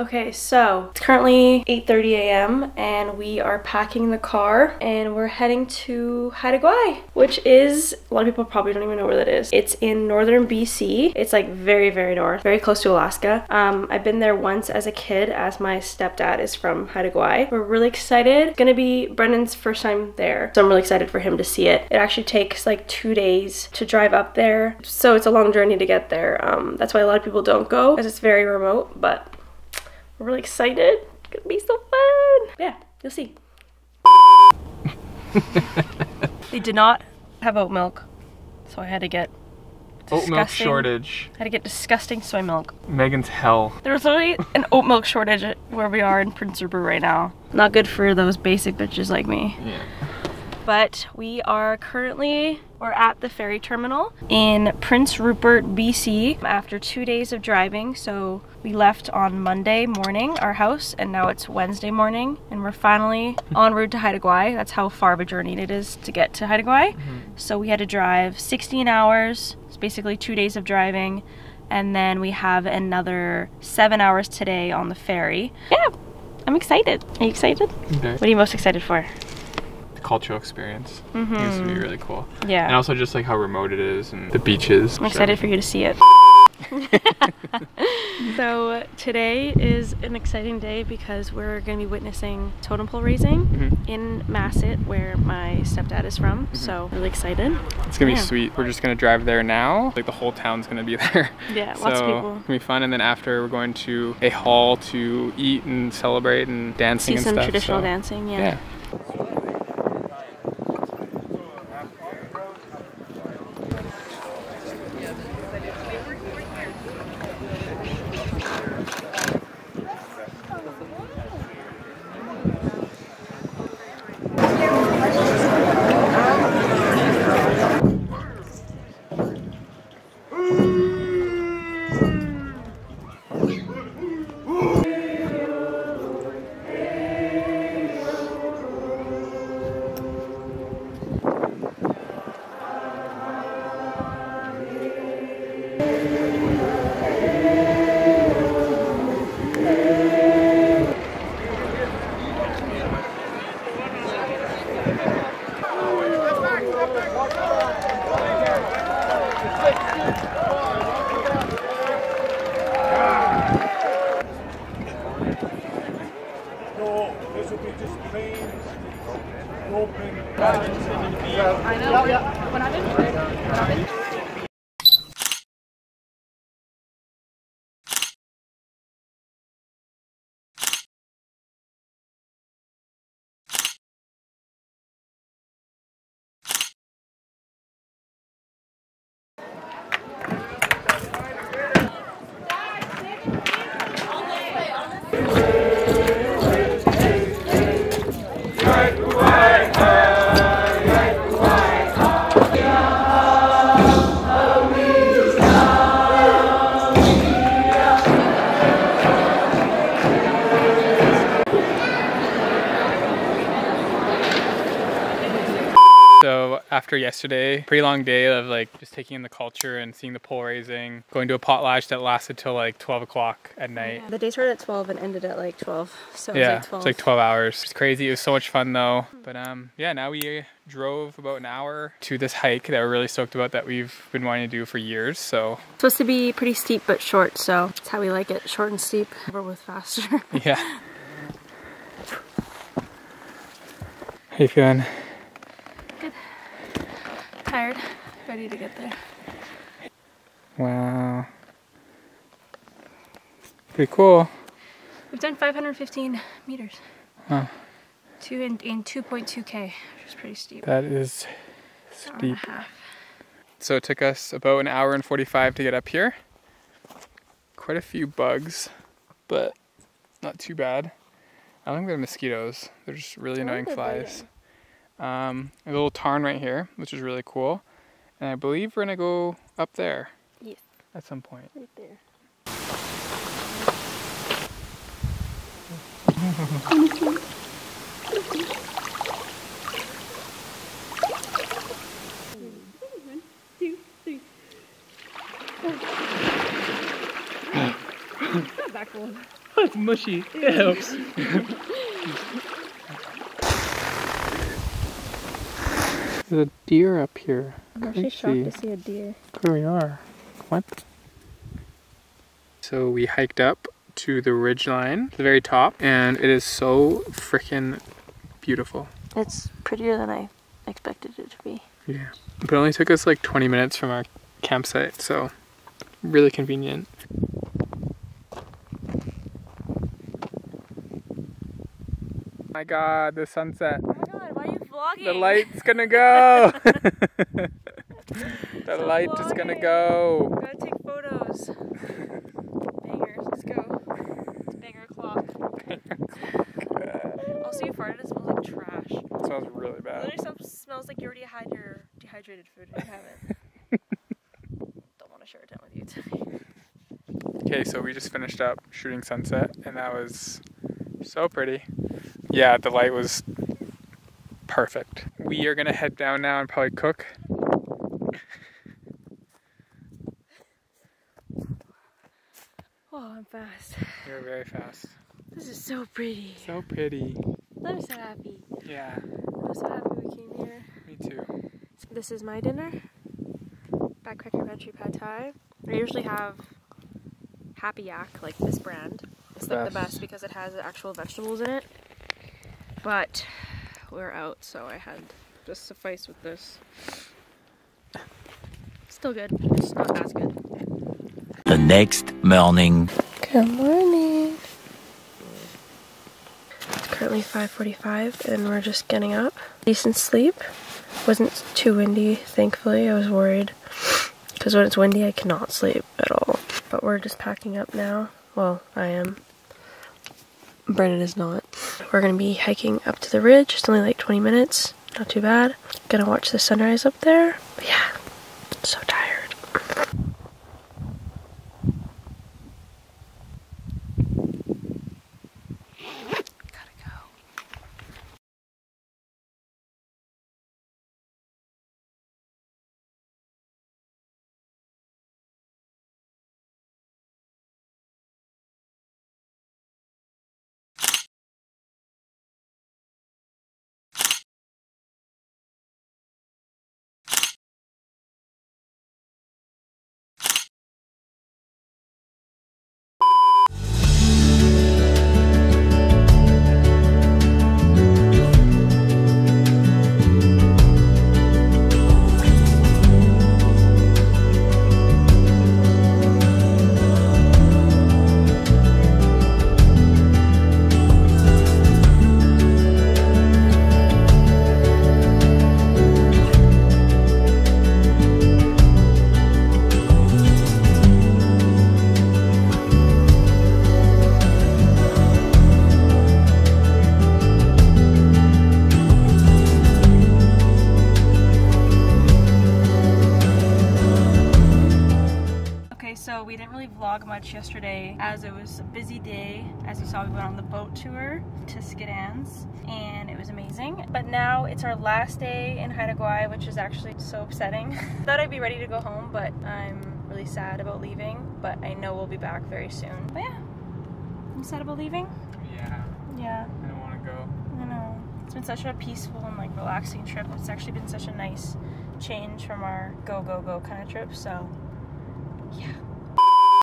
Okay, so it's currently 8.30 a.m. and we are packing the car and we're heading to Haida Gwaii, which is, a lot of people probably don't even know where that is. It's in northern BC. It's like very, very north, very close to Alaska. Um, I've been there once as a kid as my stepdad is from Haida Gwaii. We're really excited. It's gonna be Brendin's first time there, so I'm really excited for him to see it. It actually takes like two days to drive up there, so it's a long journey to get there. Um, that's why a lot of people don't go because it's very remote, but we're really excited. It's gonna be so fun. Yeah, you'll see. they did not have oat milk, so I had to get Oat milk shortage. I had to get disgusting soy milk. Meghan's hell. There's literally an oat milk shortage where we are in Prince Rupert right now. Not good for those basic bitches like me. Yeah. But we are currently we're at the ferry terminal in Prince Rupert, BC after 2 days of driving. So we left on Monday morning our house and now it's Wednesday morning and we're finally en route to Haida Gwaii. That's how far of a journey it is to get to Haida Gwaii. Mm-hmm. So we had to drive 16 hours. It's basically 2 days of driving and then we have another 7 hours today on the ferry. Yeah. I'm excited. Are you excited? Okay. What are you most excited for? The cultural experience. I think This would be really cool. Yeah. And also just like how remote it is and the beaches. I'm excited for you to see it. so today is an exciting day because we're going to be witnessing totem pole raising Mhm. in Masset, where my stepdad is from. So really excited. It's gonna be sweet. We're just gonna drive there now. Like the whole town's gonna be there. Yeah, so lots of people. It's gonna be fun. And then after we're going to a hall to eat and celebrate and dancing See and some stuff. traditional so, dancing. Yeah. Yeah. No, open. So after yesterday, pretty long day of like just taking in the culture and seeing the pole raising, going to a potlatch that lasted till like 12 o'clock at night. The day started at 12 and ended at like 12. So Yeah, it was like it's like 12 hours. It's crazy. It was so much fun though. But um, yeah, now we drove about an hour to this hike that we're really stoked about that we've been wanting to do for years. So it's supposed to be pretty steep but short, so that's how we like it. Short and steep, over with faster. yeah. How you feeling? Ready to get there. Wow. Pretty cool. We've done 515 meters. Huh. Two in, in 2.2k, which is pretty steep. That is Hour and a steep. So it took us about an hour and 45 to get up here. Quite a few bugs, but not too bad. I don't think they're mosquitoes. They're just really annoying flies. Um, a little tarn right here, which is really cool. And I believe we're gonna go up there Yes, at some point. right there. it's mushy. Ew. There's a deer up here. I'm actually shocked to see a deer. Here we are. What? So we hiked up to the ridge line, the very top, and it is so freaking beautiful. It's prettier than I expected it to be. Yeah. But it only took us like 20 minutes from our campsite, so really convenient. Oh my god, the sunset. Oh my god, why are you vlogging? The light's gonna go. the light is gonna go. Gotta take photos. Bangers, let's go. It's banger clock. also, you farted, it smells like trash. It smells really bad. Literally smells like you already had your dehydrated food and you haven't. Don't want to share it down with you today. Okay, so we just finished up shooting sunset, and that was so pretty. Yeah, the light was perfect. We are gonna head down now and probably cook. Oh, I'm fast. You're very fast. This is so pretty. So pretty. I'm so happy. Yeah, I'm so happy we came here. me too. This is my dinner. Backpacker's Pantry Pad Thai. I usually have Happy Yak, like this brand. It's like the Best. best because it has actual vegetables in it. But we're out, so I had just suffice with this. Still good, just not as good. The next morning. Good morning. It's currently 5:45 and we're just getting up. Decent sleep. Wasn't too windy, thankfully. I was worried because when it's windy, I cannot sleep at all. But we're just packing up now. Well, I am. Brendin is not. We're gonna be hiking up to the ridge. It's only like 20 minutes. Not too bad. Gonna watch the sunrise up there. But yeah, so we didn't really vlog much yesterday as it was a busy day. As you saw, we went on the boat tour to Skedans and it was amazing. But now it's our last day in Haida Gwaii, which is actually so upsetting. Thought I'd be ready to go home, but I'm really sad about leaving. But I know we'll be back very soon. But yeah, I'm sad about leaving. Yeah, Yeah, I don't want to go. I know. It's been such a peaceful and like relaxing trip. It's actually been such a nice change from our go, go, go kind of trip. So yeah,